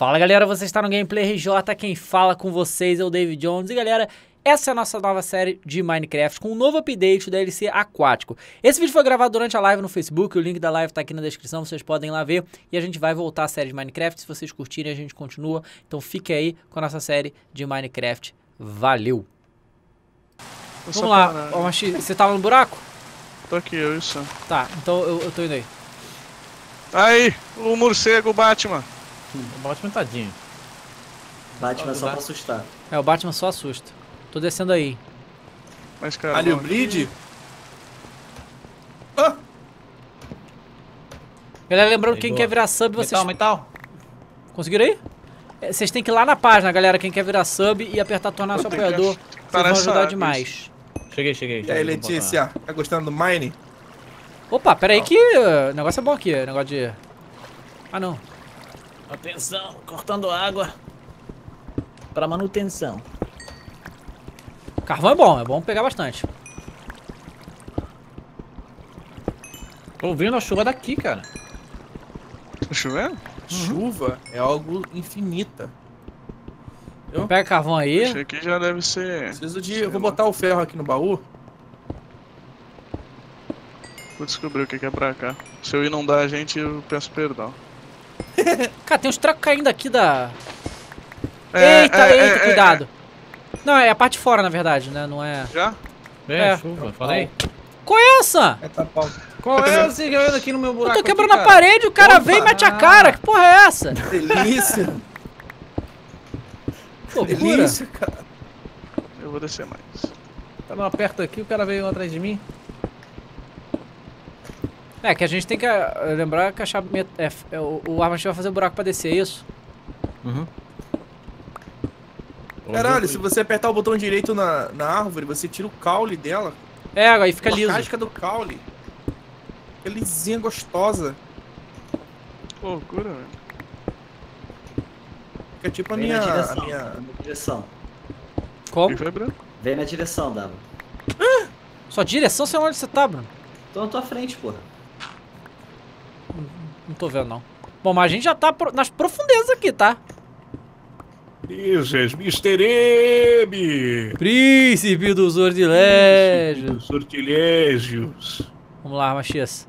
Fala galera, você está no Gameplay RJ, quem fala com vocês é o David Jones e galera, essa é a nossa nova série de Minecraft com um novo update do DLC aquático. Esse vídeo foi gravado durante a live no Facebook, o link da live está aqui na descrição, vocês podem lá ver e a gente vai voltar à série de Minecraft, se vocês curtirem a gente continua, então fique aí com a nossa série de Minecraft, valeu! Vamos lá. Ô, Machi, você tava no buraco? Tô aqui, eu e o Sam. Tá, então eu, eu tô indo aí. Aí, o morcego, Batman. O Batman tadinho. Batman é só Tá. pra assustar. É, o Batman só assusta. Tô descendo aí. Mas, cara. Ali o Bleed? Galera, lembrando, Aí, quem boa. quer virar sub, vocês Metal, metal. conseguiram aí? É, Vocês têm que ir lá na página, galera, quem quer virar sub e apertar tornar-se Eu tenho que apoiador. ach- Vocês tá vão ajudar demais. Cheguei, cheguei. E aí, Letícia? Tá gostando do Mine? Opa, pera aí que o negócio é bom aqui, o negócio de... Ah, não. Atenção, cortando água. Pra manutenção. Carvão é bom, é bom pegar bastante. Tô ouvindo a chuva daqui, cara. Tá chovendo? Chuva é algo infinita. Pega carvão aí. Achei que já deve ser. Preciso de. Eu vou botar o ferro aqui no baú. Vou descobrir o que que é pra cá. Se eu inundar a gente, eu peço perdão. Cara, tem uns tracos caindo aqui da... É, eita, é, eita, é, cuidado. Não, é a parte de fora, na verdade, né? Não é... é. Já? É, É. chuva, falei. Qual é essa? É tapau. Qual é esse ganhando aqui no meu Eu buraco? tô aqui, quebrando a cara? parede, o cara Opa. vem e mete a cara. Que porra é essa? Delícia! Loucura. Delícia, cara. Eu vou descer mais. Tá numa perto aqui, o cara veio atrás de mim. É, que a gente tem que eh, lembrar que achar. met- É, é, o, o vai fazer buraco pra descer, é isso? Uhum. Caralho, se você apertar o botão direito na, na árvore, você tira o caule dela. É, aí fica a liso. casca do caule. Fica lisinha, gostosa. Que loucura, velho. Fica tipo a Vem minha. na direção. A minha... Na direção. Como? Vem na direção, Dava. Sua direção, sei lá onde você tá, Bruno. Tô na tua frente, porra. Não tô vendo, não. Bom, mas a gente já tá pro- nas profundezas aqui, tá? This is Mr. M. Príncipe dos sortilégios. Sortilégios. Vamos lá, Machias.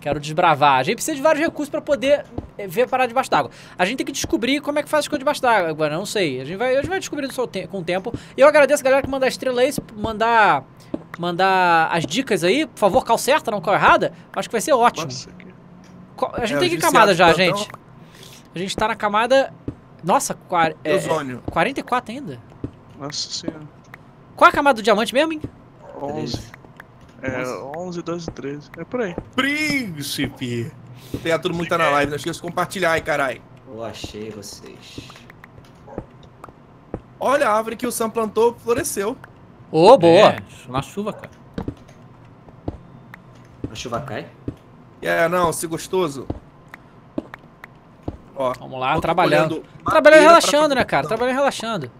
Quero desbravar. A gente precisa de vários recursos pra poder eh, ver a parada debaixo d'água. A gente tem que descobrir como é que faz as coisas debaixo d'água. Agora, eu não sei. A gente vai, a gente vai te- com o tempo. E eu agradeço a galera que mandar estrela aí, mandar, mandar as dicas aí. Por favor, cal certa, não cal errada. Acho que vai ser ótimo. Nossa, A gente É, tem que camada já, viciados gente. A gente tá na camada... Nossa, quar... é, Ozônio. 44 ainda. Nossa senhora. Qual é a camada do diamante mesmo, hein? 11. É, 11, 12, 13. É por aí. Príncipe. Tem todo mundo tá na live, não esqueça de compartilhar aí, carai. Eu achei vocês. Olha, a árvore que o Sam plantou floresceu. Ô, boa. É, na chuva, cara. A chuva cai? É, não, se gostoso. Ó, Vamos lá, trabalhando. Trabalhando relaxando, né, cara? Trabalhando relaxando.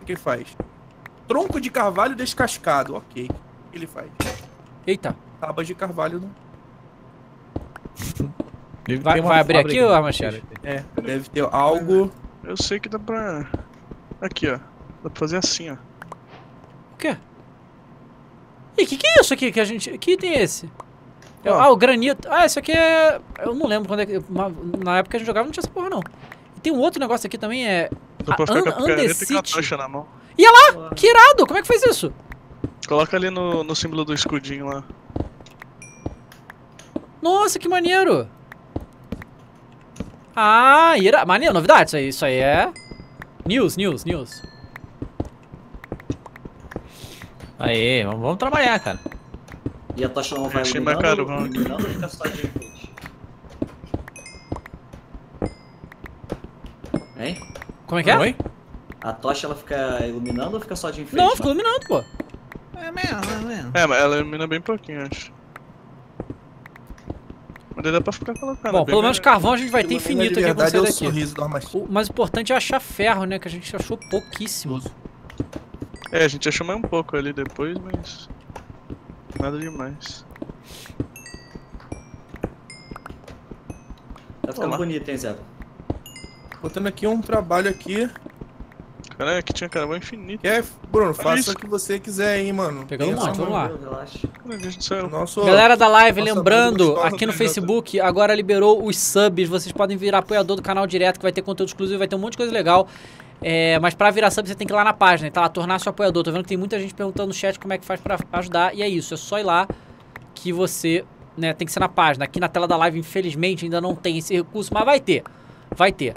O que ele faz? Tronco de carvalho descascado, ok. O que ele faz? Eita. Tábuas de carvalho, né? Vai, vai abrir aqui, ô Armachir? cara. É, deve ter algo. Eu sei que dá pra. Aqui, ó. Dá pra fazer assim, ó. O quê? Ih, que que é isso aqui que a gente... Que item é esse? Ó. Ah, o granito. Ah, isso aqui é... Eu não lembro quando é que... Na época que a gente jogava não tinha essa porra, não. E tem um outro negócio aqui também, é... Dá pra ficar com a picareta e com a Andesite. tocha na mão. Que irado! Como é que fez isso? Coloca ali no, no símbolo do escudinho lá. Nossa, que maneiro! Ah, ira... maneiro, novidade isso aí. Isso aí é... News, news, news. Aê, vamos, vamos trabalhar, cara. E a tocha não vai Achei iluminando, mais caro, vamos aqui. iluminando ou fica só de enfeite? Hein? Como é que é? Oi? A tocha ela fica iluminando ou fica só de enfeite? Não, ficou iluminando, pô. É mesmo, é mesmo. É, mas ela ilumina bem pouquinho, acho. Mas dá pra ficar colocando. Bom, pelo menos carvão a gente vai ter infinito aqui com verdade é daqui. sorriso. O mais importante é achar ferro, né? Que a gente achou pouquíssimo. É, a gente achou mais um pouco ali depois, mas. Nada demais. Tá ficando Olá. bonito, hein, Zé? Botando aqui um trabalho aqui. Cara, aqui tinha carvão infinito. Que é, Bruno, faça isso. o que você quiser aí, mano. Pegando um monte, vamos lá. Céu. Nosso... Galera da live, Nossa, lembrando, aqui no também, Facebook agora liberou os subs. Vocês podem virar apoiador do canal direto, que vai ter conteúdo exclusivo, vai ter um monte de coisa legal. É, mas pra virar sub você tem que ir lá na página, tá lá, tornar-se apoiador. Tô vendo que tem muita gente perguntando no chat como é que faz pra ajudar. E é isso, é só ir lá que você, né, tem que ser na página. Aqui na tela da live, infelizmente, ainda não tem esse recurso, mas vai ter. Vai ter.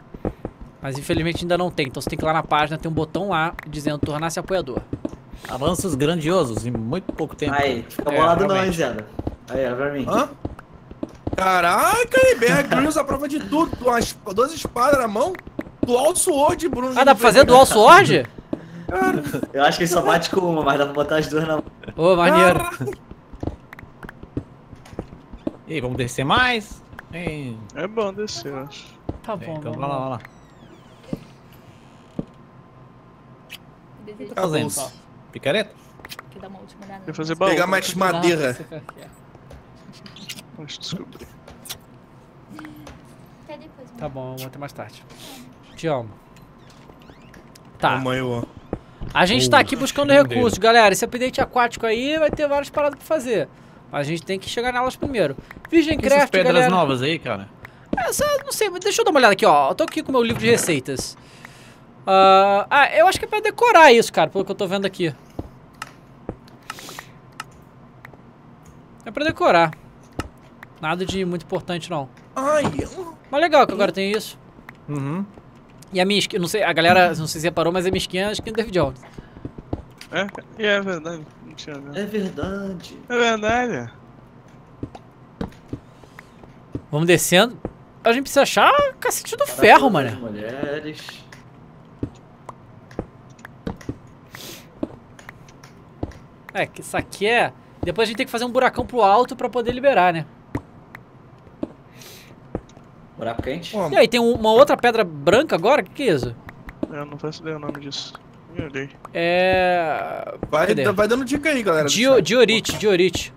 Mas infelizmente ainda não tem. Então você tem que ir lá na página, tem um botão lá dizendo tornar-se apoiador. Avanços grandiosos em muito pouco tempo. Aí, fica É, bolado não, hein. Zeda. Aí, ó, pra mim. Hã? Caraca, e Bear Grylls a prova de tudo. Duas, duas espadas na mão. Dual Sword, Bruno. Ah, dá pra fazer dual sword? Eu acho que ele só bate com uma, mas dá pra botar as duas na mão. Ô, maneiro. E aí, vamos descer mais? Ei, É bom descer, eu acho. Tá é, bom, então, vamos vai lá, lá. vai lá. Tá fazendo? Picareta? que dá uma última olhada. Quer fazer baú? Pegar mais madeira. Deixa eu descobrir. Até depois. Tá bom, vamos até mais tarde. Te amo. Tá. Mãe, ó. A gente tá aqui buscando recursos, galera. Esse update aquático aí vai ter várias paradas pra fazer. Mas a gente tem que chegar nelas primeiro. Virgin E essas Craft, pedras galera. novas aí, cara? Essa, não sei, mas deixa eu dar uma olhada aqui, ó. Eu tô aqui com o meu livro de receitas. Ah, ah, eu acho que é pra decorar isso, cara, pelo que eu tô vendo aqui. É pra decorar. Nada de muito importante, não. Ai, Mas legal que agora tem isso. Uhum. E a minha skin, não sei, a galera, não sei se reparou, mas a minha skin é a skin do David Jones. É? E é verdade. Não tinha. É verdade. É verdade. Vamos descendo. A gente precisa achar a cacete do ferro, mano. Mulheres. É, que isso aqui é... Depois a gente tem que fazer um buracão pro alto pra poder liberar, né? Buraco quente. E aí, tem um- uma outra pedra branca agora? O que, que é isso? Eu não faço ideia o nome disso. Me olhei. É... vai, Cadê? vai dando dica aí, galera. Dio, diorite, diorite.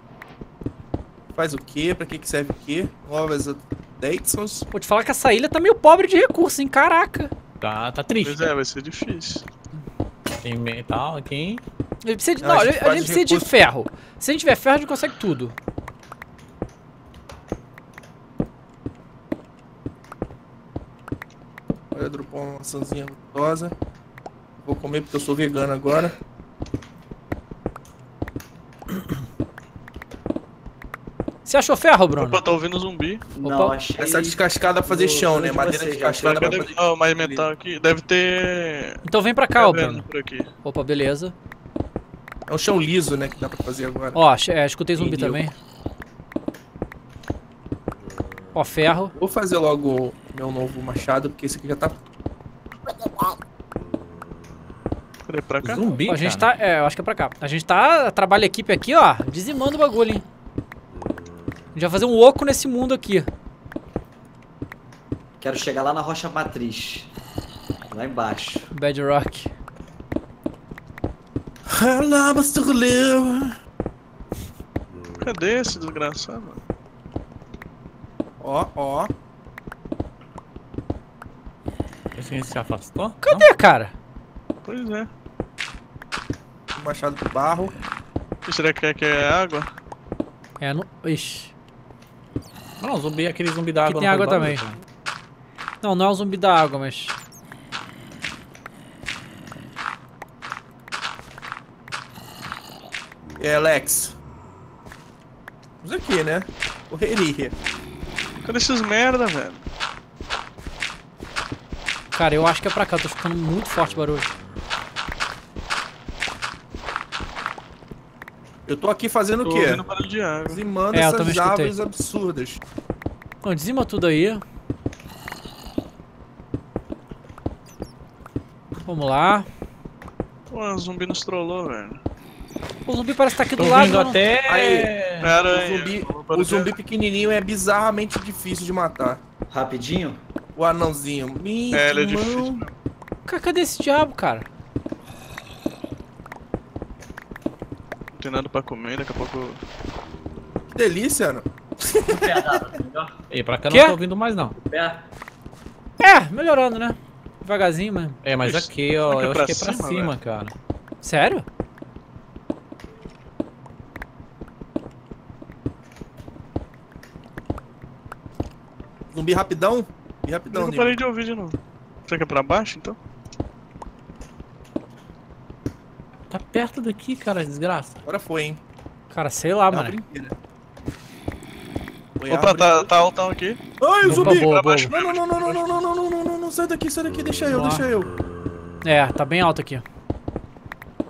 Faz o quê? Pra que, que serve o quê? Novas updates. Vou te falar que essa ilha tá meio pobre de recursos, hein? Caraca. Tá, tá triste. Pois é, vai ser difícil. Tem metal aqui. A gente precisa de, não, a a gente gente, faz precisa de recurso. ferro. Se a gente tiver ferro, a gente consegue tudo. Olha, dropou uma maçãzinha gostosa. Vou comer porque eu sou vegano agora. Você achou ferro, Bruno? Opa, tá ouvindo zumbi. Não, Opa. achei. Essa descascada pra fazer chão, né? de Madeira descascada pra Cadê? fazer mais metal aqui. Deve ter. Então vem pra cá, ô, caverna Bruno. por aqui. Opa, beleza. É um chão liso, né? Que dá pra fazer agora. Ó, é, escutei zumbi Entendeu. também. Ó, ferro. Vou fazer logo o meu novo machado, porque esse aqui já tá. Cadê pra cá? Zumbi, Ó, a gente cara. tá. É, eu acho que é pra cá. A gente tá. Trabalha equipe aqui, ó. Dizimando o bagulho, hein? A gente vai fazer um oco nesse mundo aqui. Quero chegar lá na rocha matriz. Lá embaixo. Bedrock. Cadê esse desgraçado? Ó, ó. Esse se afastou? Cadê, cara? Pois é. Machado de barro. Será que é, que é água? É, não. Ixi. Não, não zumbi, aquele zumbi da Aqui água. tem não água também. barulho, Não, não é um zumbi da água, mas. É, Alex. Vamos aqui, né? Correria. Cadê esses merda, velho? Cara, eu acho que é pra cá. Tô ficando muito forte o barulho. Eu tô aqui fazendo Tô o quê? de água. Dizimando É, eu essas árvores absurdas. Não, dizima tudo aí. Vamos lá. Pô, o zumbi nos trollou, velho. O zumbi parece que tá aqui Tô do lado. até... Aí. Pera O zumbi, o zumbi pequenininho é bizarramente difícil de matar. Rapidinho. O anãozinho. Minha É, ele é difícil. Cara, cadê esse diabo, cara? Não tem nada pra comer, daqui a pouco. Que delícia, Ana. Ei, pra cá Quê? não tô ouvindo mais, não. Pé. É, melhorando, né? devagarzinho, mano. É, mas aqui, ó, que é eu acho que é pra cima, cima, cara. Sério? Zumbi rapidão. Eu rapidão, não nego. parei de ouvir de novo. Será que é pra baixo, então? Tá perto daqui, cara, desgraça. Agora foi, hein? Cara, sei lá, Árvore mano. Opa, tá, tá altão aqui. Ai, o Opa, zumbi! boa, boa. Não, não, não, não, não, não, não, não, não, não, não, não, sai daqui, sai daqui, deixa eu, deixa eu. É, tá bem alto aqui.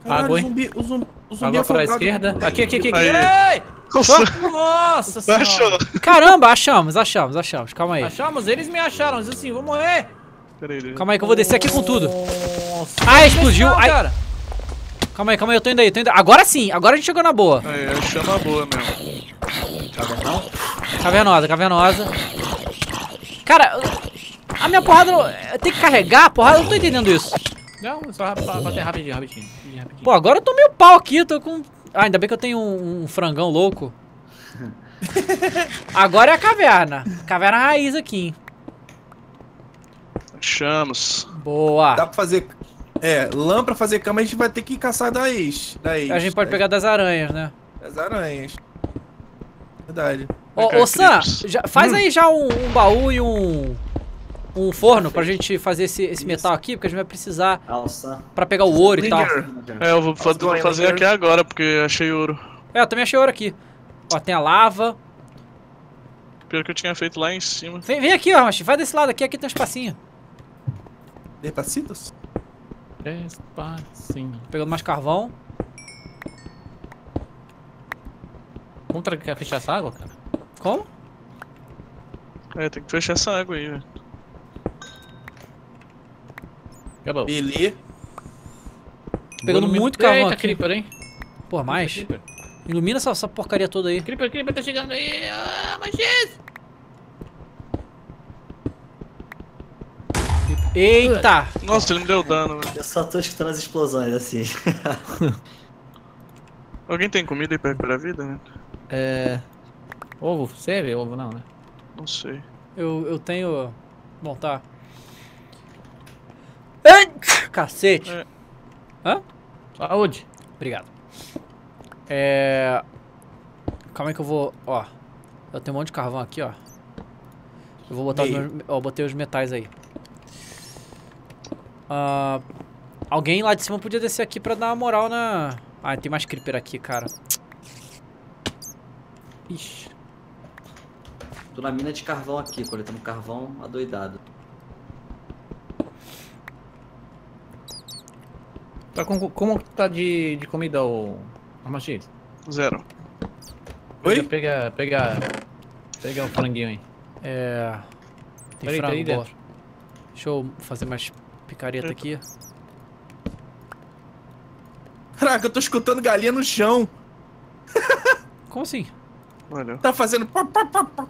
Caralho, Água, o hein? zumbi, o zumbi, o zumbi Agora pra afogado. esquerda. Aqui, aqui, aqui. aqui. Aí. Ei! Nossa, Nossa senhora. achou. Caramba, achamos, achamos, achamos. Calma aí. Achamos, eles me acharam. Eles assim, vou morrer. Peraí, Calma aí que eu vou descer aqui com tudo. Nossa. Ah, explodiu. Ai. cara. Calma aí, calma aí, eu tô indo aí, tô indo aí. Agora sim, agora a gente chegou na boa. Aí, eu chamo a boa mesmo. Cavernosa, cavernosa. Cara, a minha porrada. não- Eu tenho que carregar a porrada, eu não tô entendendo isso. Não, só bater rapidinho, rapidinho. rapidinho, rapidinho. Pô, agora eu tô meio pau aqui, eu tô com. Ah, ainda bem que eu tenho um, um frangão louco. Agora é a caverna. Caverna raiz aqui, hein? Achamos. Boa. Dá pra fazer... É, lã pra fazer cama a gente vai ter que caçar das... das A gente pode das- pegar das aranhas, né? Das aranhas. Verdade. Ô, ô Sam, já- faz aí já um, um baú e um. Um forno pra gente fazer esse, esse metal aqui, porque a gente vai precisar Alça. pra pegar o ouro e tal. É, eu vou, fa- fazer Linger. aqui agora, porque achei ouro. É, eu também achei ouro aqui. Ó, tem a lava. Pior que eu tinha feito lá em cima. Vem, vem aqui, ó, Machi, vai desse lado aqui, aqui tem um espacinho. Despacitos? Despacinho. Pegando mais carvão. Vamos fechar essa água, cara? Como? É, tem que fechar essa água aí, velho. Acabou. Beleza. Pegando Vou muito carvão Eita, aqui. Creeper, hein? Pô, mais. Creeper. Ilumina essa, essa porcaria toda aí. Creeper, Creeper tá chegando aí. Ah, machês. Eita! Nossa, ele me deu dano, velho. Eu só tô escutando as explosões assim. Alguém tem comida aí pra recuperar a vida, né? É... Ovo, serve? Ovo não, né? Não sei. Eu, eu tenho. Bom, tá. Ai, Cacete! É. Saúde. Obrigado. É. Calma aí que eu vou. Ó. Eu tenho um monte de carvão aqui, ó. Eu vou botar os Meio. meus. Ó, botei os metais aí. Ah, alguém lá de cima podia descer aqui pra dar uma moral na. Ah, tem mais creeper aqui, cara. Ixi. Tô na mina de carvão aqui, coletando carvão adoidado. Tá com, como tá de, de comida o... o machês? Zero. Oi? Pega, pega... Pega o franguinho aí. É. Tem Peraí, frango, boa. dentro. Deixa eu fazer mais picareta aqui. Caraca, eu tô escutando galinha no chão. Como assim? Valeu. Tá fazendo... pá, pá, pá, pá.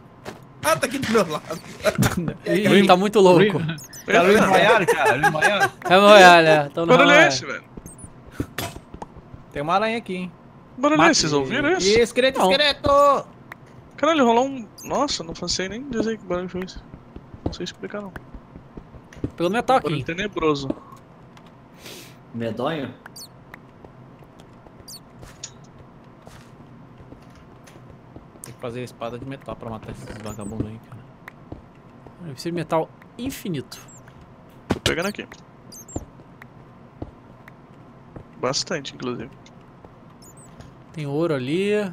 Ah, tá aqui do meu lado. Ele tá muito louco. Cara, eles desmaiaram, cara. Eles desmaiaram. É Royale, é. Tô no é esse, velho? Tem uma aranha aqui, hein? Barulho é vocês ouviram Ih, isso? esqueleto, Não. esqueleto! Caralho, rolou um... Nossa, não sei nem dizer que barulho foi esse. Não sei explicar, não. No metal Barulho aqui. tenebroso. Medonho? Tem que fazer espada de metal pra matar esses vagabundos aí, cara. Eu preciso de metal infinito. Tô pegando aqui. Bastante, inclusive. Tem ouro ali.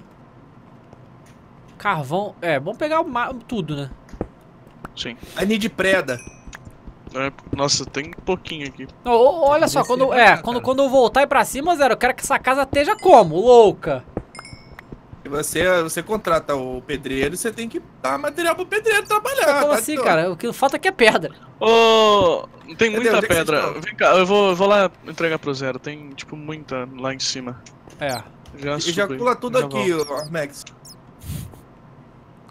Carvão. É, vamos pegar tudo, né? Sim. I need preda. É, Nossa, tem pouquinho aqui. Não, ô, olha só, quando, é, cá, quando, cara. quando eu voltar e pra cima, Zero, eu quero que essa casa esteja como? Louca. E você, você contrata o pedreiro e você tem que dar material pro pedreiro trabalhar. Como tá assim, cara? O que falta aqui é pedra. Ô, tem Cadê? muita Onde é pedra. Vem cá, eu vou, eu vou lá entregar pro zero. Tem, tipo, muita lá em cima. É, Já E pula tudo Já aqui, ó, Max.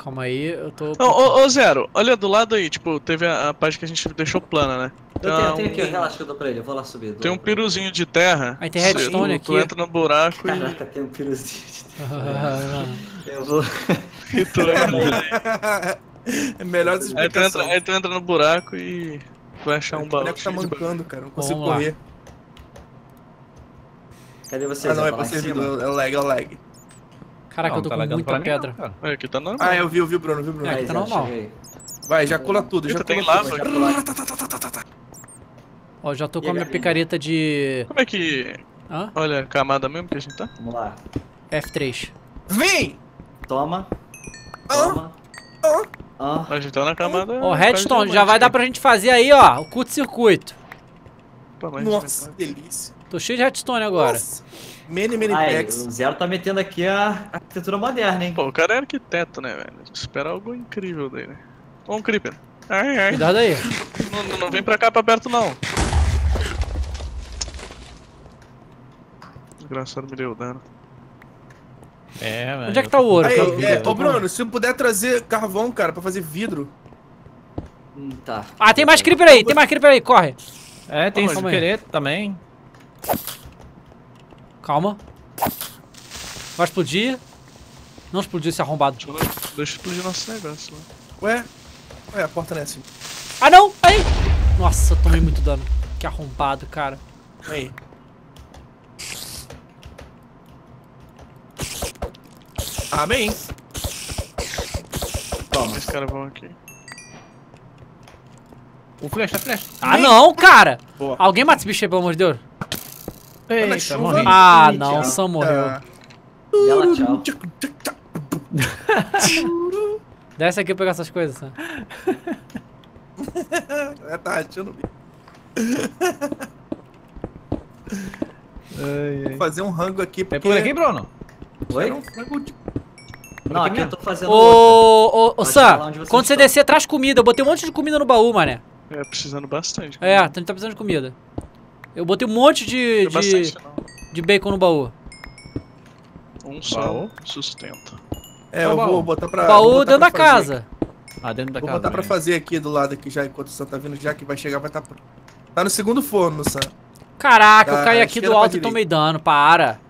calma aí, eu tô. Não, ô, ô, Zero, olha do lado aí, tipo, teve a, a parte que a gente deixou plana, né? Eu tenho, eu tenho um- aqui, relaxa que eu dou pra ele, eu vou lá subir. Tem um piruzinho de terra. Aí tem redstone tu, aqui. Tu entra no buraco e, Caraca, tem um piruzinho. Ah, Eu vou. e tu entra. é melhor essa aí, tu entra explicação. aí tu entra no buraco e. Vai achar um O baú. boneco tá de mancando, cara. Não consigo correr. Cadê vocês? Ah, não, Tá é pra servidor. É o lag, é o lag. Caraca, eu tô tá com muita pra mim, pedra. não, cara. É, aqui tá normal. Ah, eu vi, eu vi o Bruno, eu vi o Bruno. É, Aí, tá normal. Vai, já cola tudo, já tem lava já aqui. cola- Ó, já tô com a minha picareta de. Como é que. Hã? Olha camada mesmo que a gente tá? Vamos lá. F3. Vem! Toma. Toma. ah. Ah. A gente tá na camada. Ó, quase Redstone, já vai dar pra gente fazer aí, ó, o curto-circuito. Nossa, delícia. Tô cheio de redstone agora. Nossa. Many, many Ai, packs. o Zero tá metendo aqui a arquitetura moderna, hein? Pô, o cara é arquiteto, né, velho? Espera algo incrível dele. Ó, um creeper. Ai, ai. Cuidado aí. Não, não, não vem pra cá, pra perto, não. Desgraçado me deu dano. É, velho. Onde é que tá o ouro? Aí, eu- é, ô Bruno, se puder trazer carvão, cara, pra fazer vidro. Hum, tá. Ah, tem mais creeper aí, tem mais creeper aí, corre. É, tem esqueleto também. Calma. Vai explodir. Não explodiu esse arrombado. Deixa eu, deixa eu explodir nosso negócio lá. Ué? Ué, a porta não é assim. Ah, não! Aí! Nossa, tomei muito dano. Que arrombado, cara. Aí. Amém. Toma. Esses caras vão aqui. O flecha, flecha. Ah, não, cara! Boa. Alguém mata esse bicho aí, pelo amor de Deus. Eita, chuva. morri. Ah, não, tchau. o Sam morreu. Ah. Bela tchau. Desce aqui pra pegar essas coisas, Sam. É, tá rachando o bico. Vou fazer um rango aqui É porque... por aqui, Bruno? Oi? É um de... Não, aqui eu tô fazendo. Ô, ô, ô, Sam, quando você descer, traz comida. Eu botei um monte de comida no baú, mané. É, precisando bastante. É, a gente tá precisando de comida. Eu botei um monte de, bastante, de, de bacon no baú. Um só Baú? sustenta. É, eu Tá bom. vou botar pra... baú vou botar dentro da pra fazer casa. Ah, dentro da Vou casa. botar pra fazer aqui do lado aqui já, enquanto o Sam tá vindo, já que vai chegar, vai estar pronto. Tá no segundo forno, Sam. Caraca, eu Da caí aqui esquerda do alto e tomei dano, para.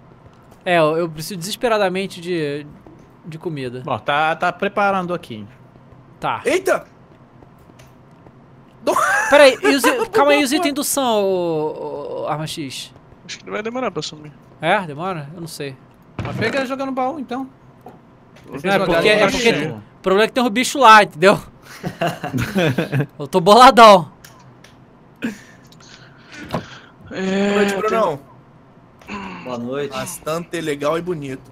É, eu, eu preciso desesperadamente de, de comida. Bom, tá, tá preparando aqui. Tá. Eita! Pera aí, e os calma aí, os itens do Sam, ô, ô, Arma X. Acho que não vai demorar pra sumir. É, demora? Eu não sei. Mas pega e joga no baú, então. Não, é porque, é porque o problema é que tem um bicho lá, entendeu? eu tô boladão. Boa É, noite, Brunão. Boa noite. Bastante legal e bonito.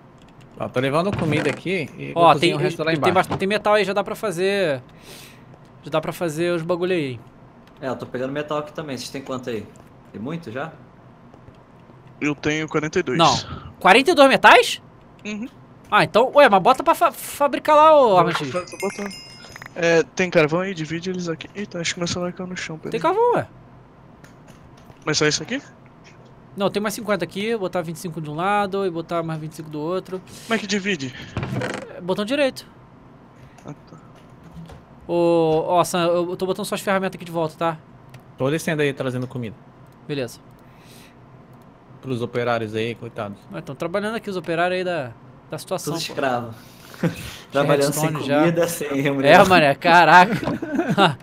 Ó, tô levando comida aqui e Ó, tem, o resto lá tem, embaixo. bastante- tem metal aí, já dá pra fazer. Já dá pra fazer os bagulho aí. É, eu tô pegando metal aqui também. Vocês têm quanto aí? Tem muito já? eu tenho 42. Não. 42 metais? Uhum. Ah, então. Ué, mas bota pra fa- fabricar lá, ô Arma X. Tô botando. É, tem carvão aí, divide eles aqui. Eita, acho que meu celular caiu no chão. Tem Peraí. carvão, ué. Mas só isso aqui? Não, tem mais 50 aqui, botar 25 de um lado e botar mais 25 do outro. Como é que divide? É, Botão direito. Ah, tá. Ô, ó, Sam, eu tô botando suas ferramentas aqui de volta, tá? Tô descendo aí trazendo comida. Beleza. Pros operários aí, coitados. Estão trabalhando aqui os operários aí da, da situação. Todos escravos. Trabalhando sem já. comida, sem É, mulher. mané, caraca.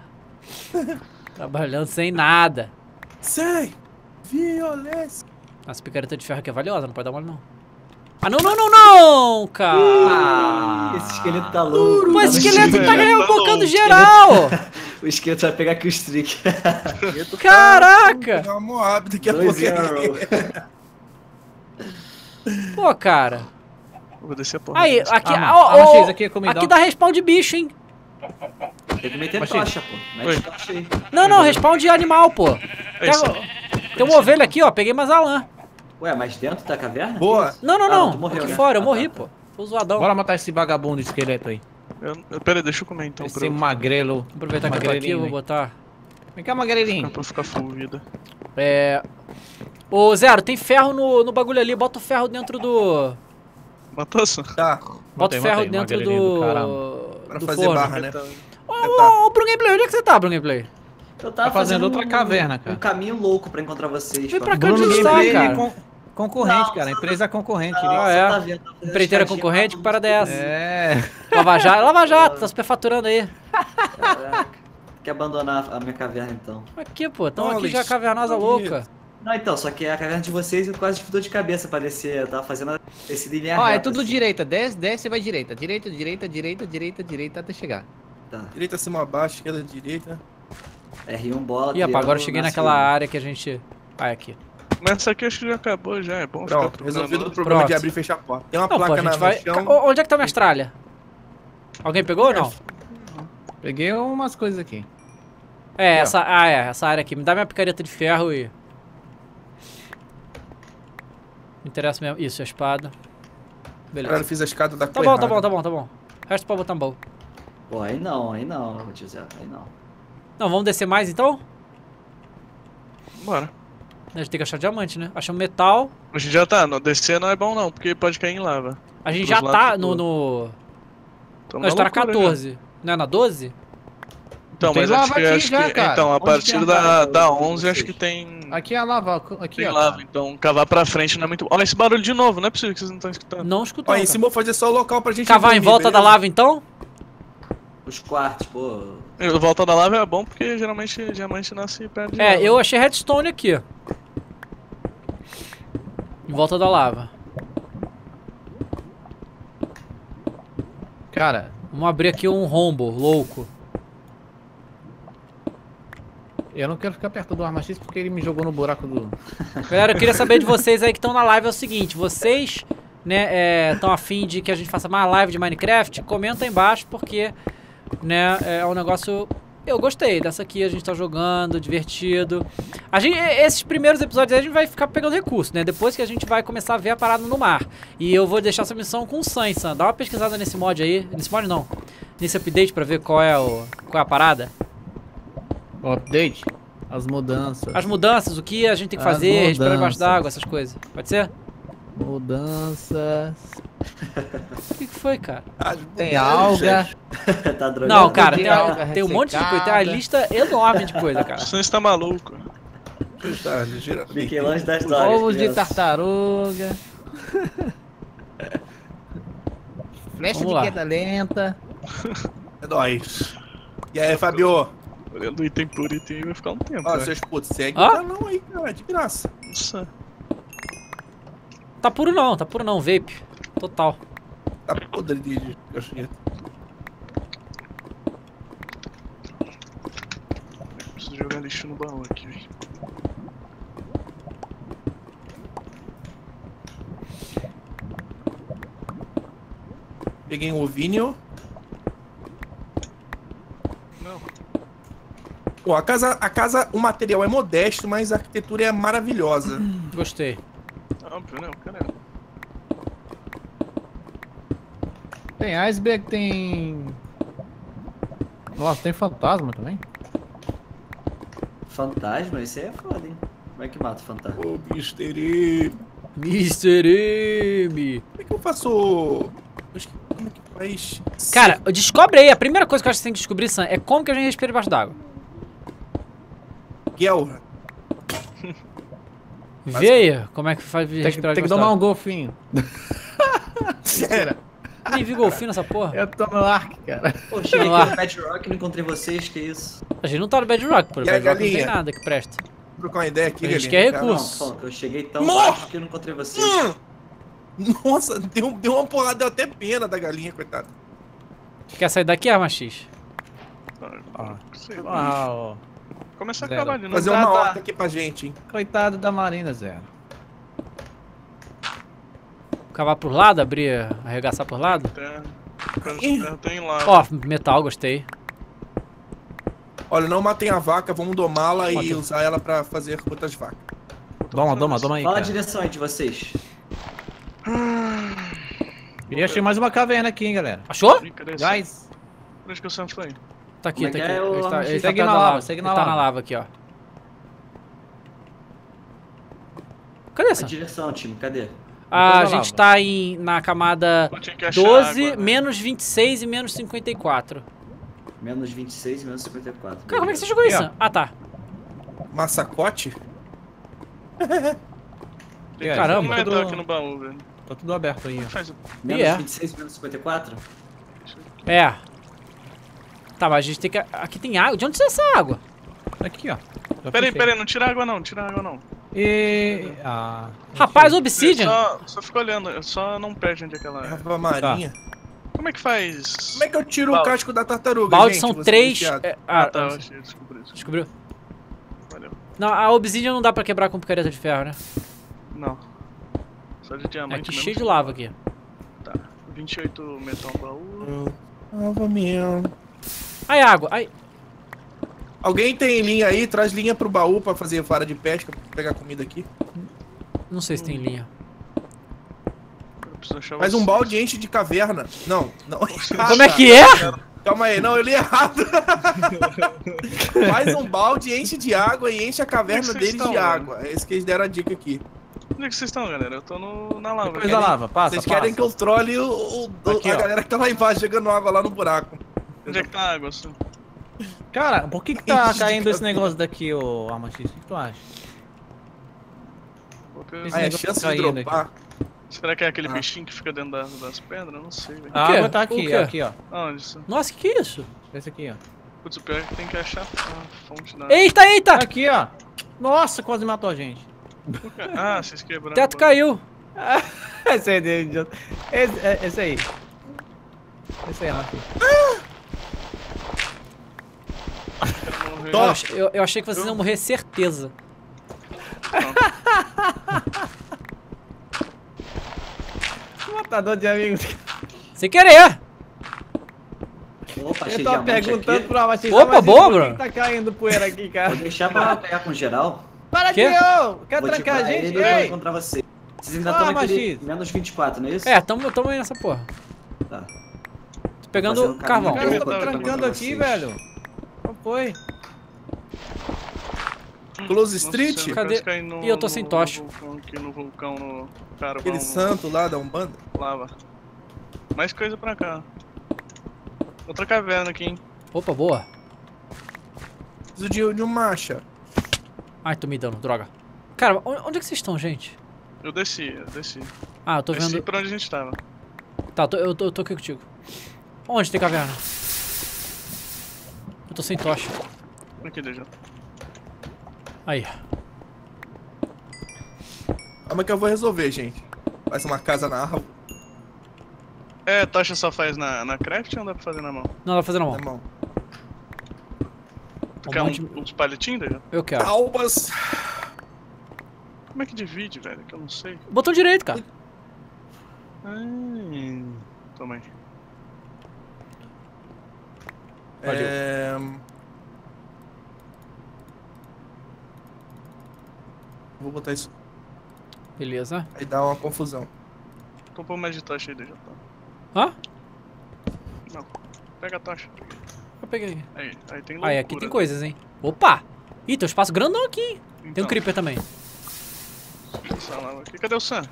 Trabalhando sem nada. Sem violência. Nossa, picareta de ferro aqui é valiosa, não pode dar mole não. Ah, não, não, não, não, cara. Ah, esse esqueleto tá louco. Pô, esse Tá no esqueleto tá rebocando geral. O esqueleto vai pegar aqui o streak. Caraca. É uma Moab daqui a Dois pouco. arrow. Pô, cara. Vou descer a porra. Aí, aqui, Ah, ó, ó, X, aqui é aqui dá respawn de bicho, hein. Tem que meter tocha, pô. Mete tocha aí. Não, não, respawn de animal, pô. É isso. Pega- tem uma ovelha aqui, ó, peguei mais a lã. Ué, mas dentro da caverna? Boa. Isso? Não, não, Ah, não, morreu, aqui né? fora, eu Ah, morri, tá, pô. Tô zoadão. Bora matar esse vagabundo esqueleto aí. Eu, eu, pera aí, deixa eu comer então. Esse magrelo. Vou aproveitar que eu tô aqui, eu vou botar... Vem cá, magrelinho. pra ficar full vida. É... Ô, Zero, tem ferro no, no bagulho ali, bota o ferro dentro do... Matou só? Tá, Bota o ferro matei, dentro do... do pra do fazer forno. barra, né? Ô, É, tá. ô, ô, Bruno Gameplay, onde é que você tá, Bruno Gameplay? Eu tava Tá fazendo outra um- caverna, cara. Um caminho louco pra encontrar vocês. Vem pra cá onde você tá, cara. con- concorrente, Não, cara. Empresa concorrente. Não, Ah, é? tá vendo, tá Empreiteira concorrente, que parada é essa? É. Lava Jato, Lava Jato, tá superfaturando aí. Caraca. que abandonar a minha caverna então. Aqui, pô, tamo Olha aqui já cavernosa louca. Não, então, só que a caverna de vocês eu quase dor de cabeça pra descer. Eu tava fazendo esse linha Ó, é tudo assim. direita. Desce, desce e vai direita. Direita, direita, direita, direita, direita até chegar. Tá. Direita, cima, abaixo, esquerda, direita. R1 bola. Ih, rapaz, agora eu cheguei na naquela área que a gente... Ah, é aqui. Mas essa aqui acho que já acabou já, é bom ficar Pronto, resolvido o problema de Pronto. abrir e fechar a porta. Tem uma Não, pô, placa na, gente no vai... chão. Onde é que tá a mestralha? Alguém pegou ou não? Peguei umas coisas aqui. É, essa, ah, é, essa área aqui. Me dá minha picareta de ferro e... Me interessa mesmo. Isso, a espada. Cara, eu Beleza. fiz a escada da Tá bom, tá errada. bom, tá bom, tá bom. Resto pra botar bom. Pô, aí não, aí não, José, aí não. Não, vamos descer mais então? Bora. A gente tem que achar diamante, né? Achamos metal. A gente já tá, no descer não é bom não, porque pode cair em lava. A gente Pros já tá no... no... Não, a gente tá na 14. Não é na 12? Então, Tem mas lava acho que, aqui acho já, que cara. então, a Onde partir da, da ô, 11 acho que tem, Aqui é a lava, aqui tem ó. lava, então cavar pra frente não é muito bom. Olha esse barulho de novo, não é possível que vocês não estão escutando. Não escutou. Ó, em cima eu vou fazer só o local pra gente Cavar em volta da beleza? lava então? Os quartos, pô. Volta da lava é bom porque geralmente diamante nasce perto de É, lava. eu achei redstone aqui. Em volta da lava. Cara, Vamos abrir aqui um rombo louco. eu não quero ficar perto do Arma X porque ele me jogou no buraco do. Galera, eu queria saber de vocês aí que estão na live é o seguinte, vocês, né, estão afim de que a gente faça mais live de Minecraft? Comenta aí embaixo porque, né, é um negócio... Eu gostei dessa aqui, a gente tá jogando, divertido. A gente, esses primeiros episódios aí a gente vai ficar pegando recurso, né? Depois que a gente vai começar a ver a parada no mar. E eu vou deixar essa missão com o Sansa. Dá uma pesquisada nesse mod aí. Nesse mod não. Nesse update pra ver qual é, o, qual é a parada. O update. As mudanças. As mudanças, o que a gente tem que As fazer, respirar debaixo d'água, essas coisas. Pode ser? Mudanças. O que, que foi, cara? Ah, Tem alga. tá drogado. Não, cara, tem alga tem um monte de coisa. Tem uma lista enorme de coisa, cara. Você está maluco. Tá, da história. Ovos de tartaruga. Flecha Vamos de lá. queda lenta. É nóis. E aí, Fabio? Olhando item por item vai ficar um tempo. Ó, né? seus putos, segue Ó. o canal aí, cara, de graça. Nossa. Tá puro não, tá puro não, vape. Total. Tá podre de de cacheta. Preciso jogar lixo no baú aqui, velho. Peguei um ovinho. Não. Pô, a casa, a casa, o material é modesto, mas a arquitetura é maravilhosa. Gostei. Óbvio, não, cara. Tem iceberg, tem. Nossa, tem fantasma também. Fantasma? Isso aí é foda, hein? Como é que mata o fantasma? Ô, Mr. E. Mr. M. Como é que eu faço. Como é que faz. Cara, descobre aí. A primeira coisa que eu acho que você tem que descobrir, Sam, é como que a gente respira debaixo d'água. Guelra. Aí como é que faz Tem tem que tomar um golfinho. Sério. Nem vi golfinho nessa porra. Eu tô no arc, cara. Pô, cheguei aqui no Bedrock não encontrei vocês, que isso? A gente não tá no Bedrock, por E Bedrock não tem nada que presta. Vou trocar uma ideia aqui, A gente galinha. quer Não, recurso. que eu cheguei tão baixo que eu não encontrei vocês. Hum! Nossa, deu, deu uma porrada, deu até pena da galinha, coitada. Quer sair daqui, Arma X? Ah, sei lá. Ah, ó. Começa a Zero. acabar ali, não Fazer tá, uma tá. horta aqui pra gente, hein? Coitado da Marina, Zero. Cavar por lado, abrir, arregaçar por lado? Terra tem lá. Ó, metal, gostei. Olha, não matem a vaca, vamos domá-la e usar ela pra fazer outras vacas. Doma, doma, doma aí, Fala a direção aí de vocês. E achei mais uma caverna aqui, hein, galera. Achou? Guys, Por isso que eu sempre falei. Tá aqui, Como é tá aqui. é o Ele tá, ele tá Segue perto na lava, segue ele na tá na lava. aqui, ó. Cadê A essa? direção, time, cadê? A da gente tá em, na camada Eu tinha que achar 12, água, né? menos 26 e menos 54. Menos 26 e menos 54. Cara, como é que você jogou isso? Ah, tá. Massacote? Tem É, Caramba. um tudo- aqui no baú, velho. Tá tudo aberto aí, ó. Menos é. 26 e menos 54? É. Tá, mas a gente tem que... Aqui tem água. De onde saiu essa água? Aqui, ó. Já Pera aí, fechei. pera aí, não tira água não, tira água não. E... Ah... Rapaz, obsidian. Só, só fica olhando, só não perde onde é que ela é. Erva marinha. Como é que faz? Como é que eu tiro o Balde. casco da tartaruga, Balde gente, são você três... é, Ah, ah, tá, eu achei, descobri isso. descobriu? Valeu. Não, a obsidian não dá pra quebrar com picareta de ferro, né? Não. Só de É diamante aqui mesmo. cheio de lava aqui. Tá. 28 metal baú. Erva mesmo. Ai, água. Ai. Alguém tem linha aí? Traz linha pro baú pra fazer vara de pesca, pra pegar comida aqui. Não sei se tem linha. Você. um balde e enche de caverna. Não, não. Como é que é? Calma aí, não, eu li errado. Faz um balde, enche de água e enche a caverna vocês deles estão, de mano? água. É isso que eles deram a dica aqui. Onde é que vocês estão, galera? Eu tô no, na lava. Depois da lava, passa, Vocês passa. querem que eu trole o, o- o- Aqui, a ó. galera que tá lá embaixo jogando água lá no buraco. Onde é que tá a água? Assim? Cara, por que que tá caindo esse negócio daqui, ô Arma X? O que tu acha? Porque- Esse Ah, é chance de caindo dropar. Será que é aquele Ah. bichinho que fica dentro das, das pedras? Eu não sei, velho. A quê? água tá O aqui, aqui, ó. Aonde isso? Nossa, que que é isso? Esse aqui, ó. Putz, o pior é que tem que achar a fonte da. Eita, eita! Aqui, ó. Nossa, quase matou a gente. Ah, vocês quebraram. O teto caiu. Esse aí. Esse, é- esse aí. Esse aí, Arma X. Morreu. Eu, eu- eu achei que vocês iam morrer, certeza. Matador de amigos. Sem querer. Opa, achei Eu diamante perguntando aqui. Arma X. Opa, boa, que que Tá caindo poeira aqui, cara. Vou deixar pra pegar com geral. Para Quê? aqui, ô! Quer Vou trancar a gente? vou Ei! encontrar você. Vocês ainda Ah, estão naquele Machis. menos 24, não é isso? É, tamo, tamo aí nessa porra. Tá. Tô pegando carvão. Cara, eu tô Tá, trancando aqui, vocês. velho. Qual foi? Close Nossa Street? senhora, Cadê? no- Ih, eu tô sem no tocha. vulcão Aqui no vulcão, no carvão, Aquele santo lá da Umbanda. lava. Mais coisa pra cá. Outra caverna aqui, hein? Opa, boa. Preciso de, de um macha. Ai, tô me dando, droga. Cara, onde onde é que vocês estão, gente? Eu desci, eu desci. Ah, eu tô desci vendo. pra onde a gente tava. Tá, eu tô, eu, tô, eu tô aqui contigo. Onde tem caverna? Eu tô sem tocha. Aqui, DJ. Aí. Calma que eu vou resolver, gente. Faz uma casa na árvore, É, tocha só faz na, na craft ou dá pra fazer na mão? Não, dá pra fazer na mão. na mão. Tu Um quer um- monte- uns palitinhos? Eu quero. Albas. Como é que divide, velho? Que eu não sei. Botão direito, cara. Ai, Toma aí. Valeu. É... Vou botar isso. Beleza. Aí dá uma confusão. Então põe mais de tocha aí, DJ. Hã? Pega a tocha. Eu peguei. Aí, aí tem loucura. Aí, aqui tem coisas, hein? Opa! Ih, tem um espaço grandão aqui, hein? Tem um Então, creeper também. Cadê o Sam?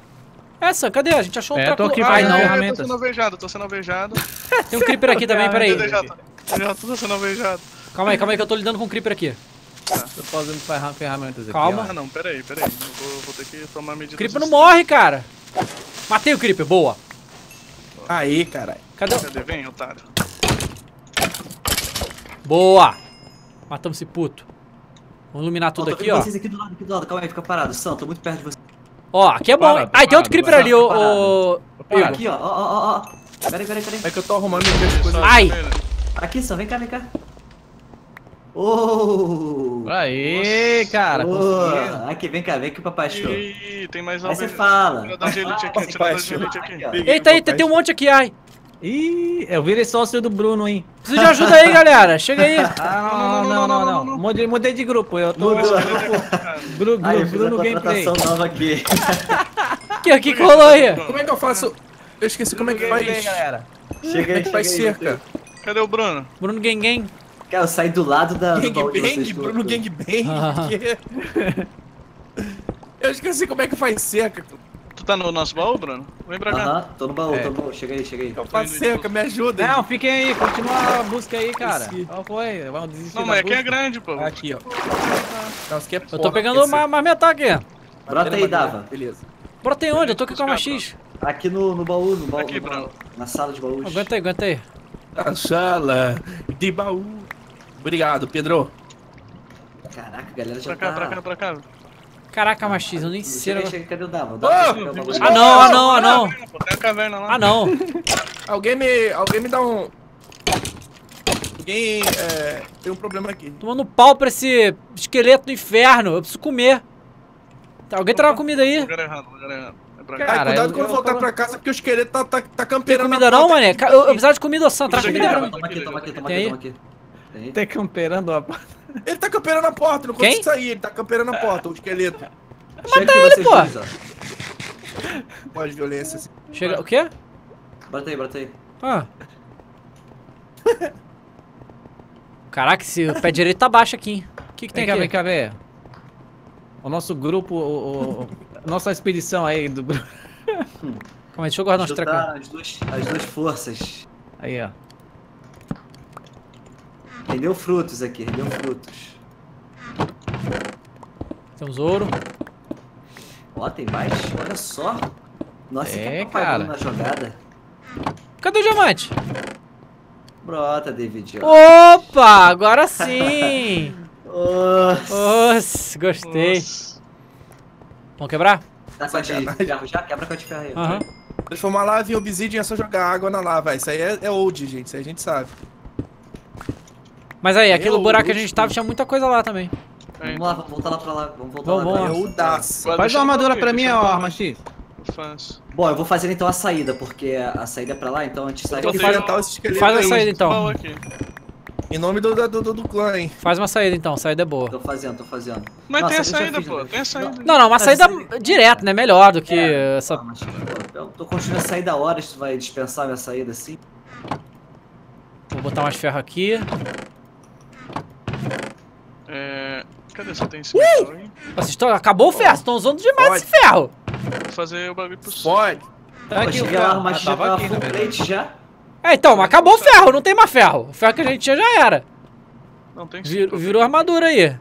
Essa, cadê? A gente achou um É, traco... tô aqui, Ai, vai, não. não. eu tô sendo alvejado, tô sendo alvejado. Tem um creeper aqui também, peraí. Já tô, já tô sendo alvejado. Calma aí, calma aí que eu tô lidando com um creeper aqui. Tô fazendo ferra- ferramentas aqui. Calma. ó. Ah, não, peraí, peraí. Eu vou, vou ter que tomar medidas. O creeper não morre, cara. Matei o creeper, boa. Aí, caralho. Cadê o... Cadê? Vem, otário. Boa! Matamos esse puto. Vamos iluminar tudo tô aqui, ó. vocês aqui do lado, aqui do lado. Calma aí, fica parado. Sam, tô muito perto de você. Ó, aqui é bom, Para, hein? Ai, tem outro creeper ali, ô... ô... Aqui, ó, ó, ó, ó, ó. Peraí, peraí, peraí. É que eu tô arrumando aqui as coisas. Ai! Aqui, Sam, vem cá, vem cá. Oh! Aê, cara. conseguiu. Boa. Aqui, vem cá, vem aqui o papai achou. Ih, tem mais Aí você fala. Tira da aqui, tira da. Eita, eita, tem um monte aqui, ai. Ih, eu virei sócio do Bruno, hein? Preciso de ajuda aí, galera. Chega aí. Ah, não, não, não, não. Mudei, mudei de grupo. Eu tô. Mudou. Aí, fiz a Bruno Gameplay. nova aqui. O que, que que rolou aí? Como é que eu faço? Eu esqueci como é que faz. galera. Chega Como é aí, que faz chega aí. cerca? Cadê o Bruno? Bruno Gengen. Cara, eu saí do lado da, baú. Gangbang? Bruno Gangbang? Ah. Que- Eu esqueci como é que faz cerca. Tu tá no nosso baú, Bruno? Vem pra cá. Aham, tô no baú, É. tô no baú. Chega aí, chega aí. Faz cerca, me ajuda. Não, fiquem aí, continua a busca aí, cara. Qual foi? Vamos desistir Não, mas aqui é grande, pô. Aqui, ó. Não, aqui é Eu tô porra, pegando mais metal aqui. Brota aí, Dava. Beleza. Brotei onde? Eu tô aqui com uma Buscar, X. Aqui no, no baú, no baú. Aqui, no baú. Na sala de baús. Aguenta aí, aguenta aí. A sala de baú. Obrigado, Pedro. Caraca, galera já Pra cá, tá... pra cá, pra cá. Caraca, Machis, eu nem sei. Chega, agora. chega, cadê o Dava? Pra o bagulho. Ah não, ah não, ah não. Tem a caverna lá. Ah não. Alguém me, alguém me dá um... Alguém, é, tem um problema aqui. Tomando pau pra esse esqueleto do inferno. Eu preciso comer. Tá, Alguém traga comida aí. Lugar errado, lugar errado. É pra cá. Cara, Ai, cuidado eu- quando eu- voltar eu- pra casa, porque o esqueleto tá, tá, tá Tem campeando comida na não, mané? Eu, eu precisava de comida, Sam. Traz Comida comida pra mim. Toma aqui, toma aqui, toma Tem aqui, aí? toma aqui. Tem? Tá camperando a porta. Ele tá campeando na porta, não consigo sair. Ele tá campeando na porta, o esqueleto. Aqui ele, pô. Pode violência. assim. Chega. O quê? Bota aí, bota aí. Ah. Caraca, esse pé direito tá baixo aqui, hein? O que, que tem Vem cá, vem aqui? cá. O nosso grupo, o, o- a nossa expedição aí do grupo. Calma aí, deixa eu guardar uns trecos. as duas, as duas forças. Aí, ó. Rendeu frutos aqui, rendeu frutos. Temos ouro. Ó, tem mais, olha só. Nossa, É, que propaganda cara. na jogada. Cadê o diamante? Brota, David. Opa, agora sim! Nossa. Nossa, gostei. Nossa. Vamos quebrar? Tá com a de ferro já? Quebra com a de ferro aí. Aham. Transformar lava em obsidian é só jogar água na lava. Isso aí é, é old, gente. Isso aí a gente sabe. Mas aí, aquele Eu- buraco que a gente tava tinha muita coisa lá também. Vamos lá, vamos voltar lá pra lá. Vamos voltar Vamos, lá pra vamos lá. Faz uma armadura pra mim, ó. Arma X. Eu faço. Bom, eu vou fazer então a saída, porque a saída é pra lá, então a gente sai Eu vou daqui. faz- Faz a aí. saída então. Em nome do, do, do, do clã, hein. Faz uma saída então, saída é boa. Tô fazendo, tô fazendo. Mas Nossa, tem a saída, fiz, pô. né? Tem a saída. Não, não, uma Mas saída saída- direta, né? Melhor do que É. essa. Ah, mas, pô, eu tô construindo a saída horas, tu vai dispensar minha saída assim? Vou botar mais ferro aqui. É... Cadê você tem aí? Vocês estão. Acabou o ferro, vocês estão usando demais Pode. esse ferro. Vou fazer o bagulho pro Pode. Tá aqui o cheguei lá, ferro. mas Ah, já tava tava aqui, full verdade. plate já. É, então, mas acabou o ferro, não tem mais ferro. O ferro que a gente tinha já era. Não tem Vir- virou armadura aí.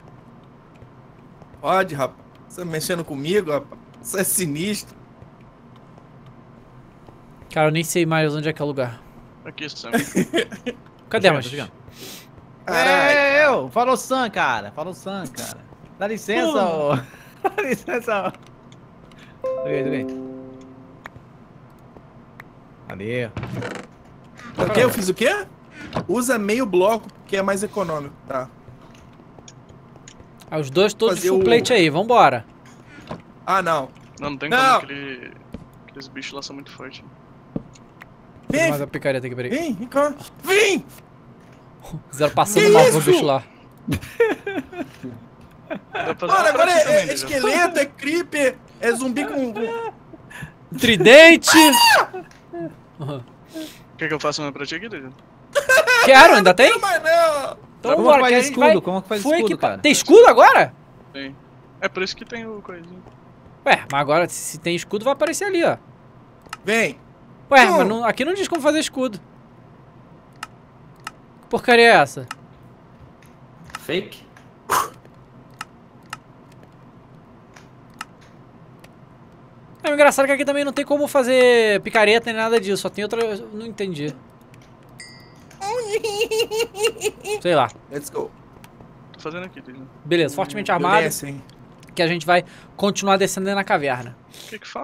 Pode, rapaz. Você tá mexendo comigo, rapaz. Isso é sinistro. Cara, eu nem sei mais onde é que é o lugar. Aqui, Sam. Cadê, Tô mas? Caralho. É, eu. Falou Sam, cara. Falou Sam, cara. Dá licença, ô. Dá licença, ó. Doei, doei. Cadê? O quê? Eu fiz o quê? Usa meio bloco, porque é mais econômico. Tá. Ah, os dois todos Fazer full o- plate aí, vambora. Ah, não. Não, não tem Não. como, aquele... aqueles bichos lá são muito fortes. Vem, mais a picareta aqui, peraí. vem, vem cá. Vem! Fizeram passando Que mal com o bicho lá. Mano, agora é, é esqueleto, é creeper, é zumbi com... Tridente! Quer que eu faça uma pra ti aqui? Quero, ainda tem? Mas não! Então Como vambora, que faz escudo? vai... Como que faz Foi escudo, equipa- cara? Tem escudo agora? Tem. É por isso que tem o coisinho. Ué, mas agora se tem escudo vai aparecer ali, ó. Vem. Ué, Não. mas não- aqui não diz como fazer escudo. Que porcaria é essa? Fake? É o engraçado que aqui também não tem como fazer picareta nem nada disso, só tem outra. eu Não entendi. Sei lá. Let's go. Tô fazendo aqui, David. Beleza, fortemente armado. Violência, hein? Que a gente vai continuar descendo na caverna. O que que fala?